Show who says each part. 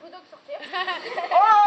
Speaker 1: Vous coup d'eau sortir. Oh